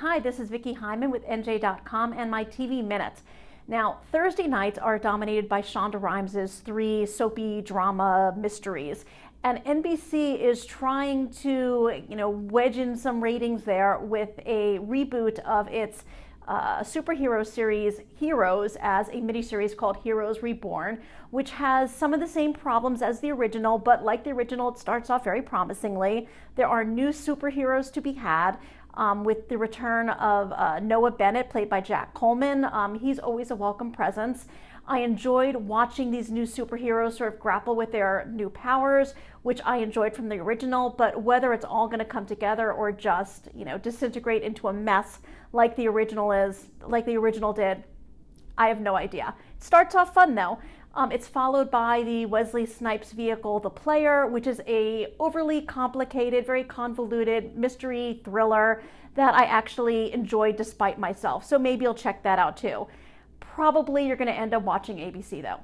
Hi, this is Vicki Hyman with NJ.com and my TV Minute. Now, Thursday nights are dominated by Shonda Rhimes' three soapy drama mysteries. And NBC is trying to, you know, wedge in some ratings there with a reboot of its uh, superhero series Heroes as a miniseries called Heroes Reborn, which has some of the same problems as the original, but like the original, it starts off very promisingly. There are new superheroes to be had. Um, with the return of uh, Noah Bennett, played by Jack Coleman. Um, he's always a welcome presence. I enjoyed watching these new superheroes sort of grapple with their new powers, which I enjoyed from the original, but whether it's all going to come together or just, you know, disintegrate into a mess like the original is, like the original did, I have no idea. It starts off fun though. Um, it's followed by the Wesley Snipes vehicle, The Player, which is a overly complicated, very convoluted mystery thriller that I actually enjoyed despite myself. So maybe you'll check that out too. Probably you're going to end up watching ABC though.